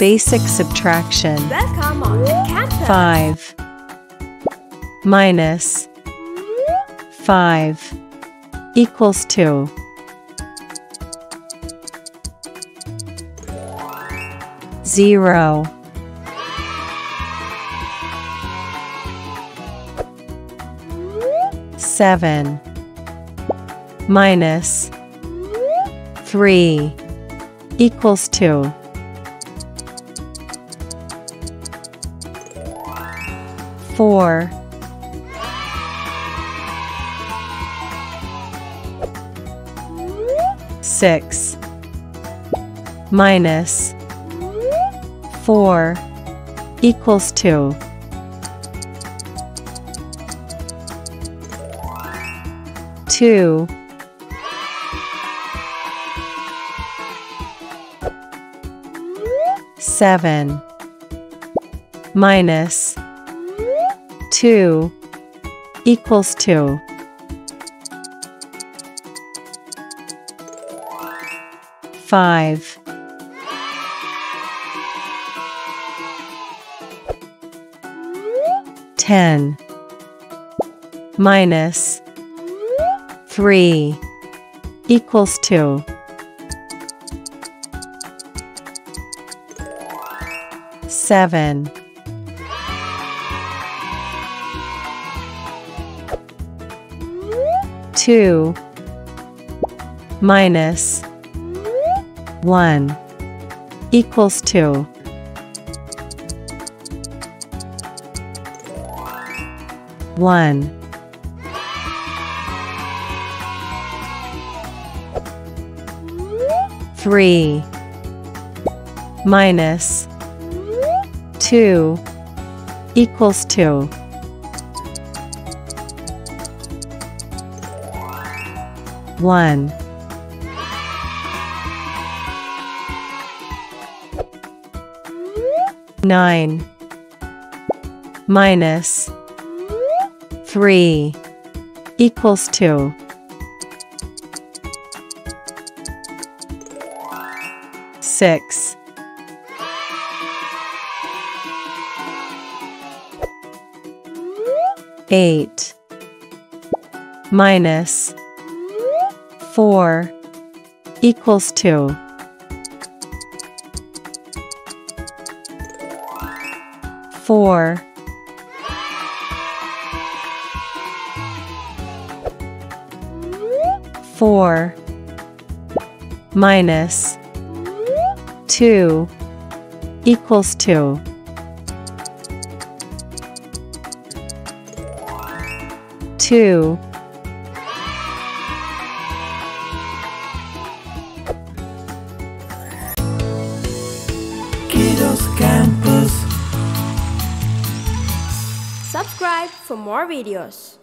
Basic subtraction. Welcome on the campus. 5 minus 5 equals 2. Zero. Seven minus three equals to. Four. Six. Minus four equals to. Two. Seven. Minus two equals to. Five. Five ten minus three equals to. Seven. Two minus one equals to. One. Three minus two equals to. One. Nine minus three equals to. Six. Eight minus four equals to. Four. Four minus two equals to. Two. Kiddos Campus. Subscribe for more videos.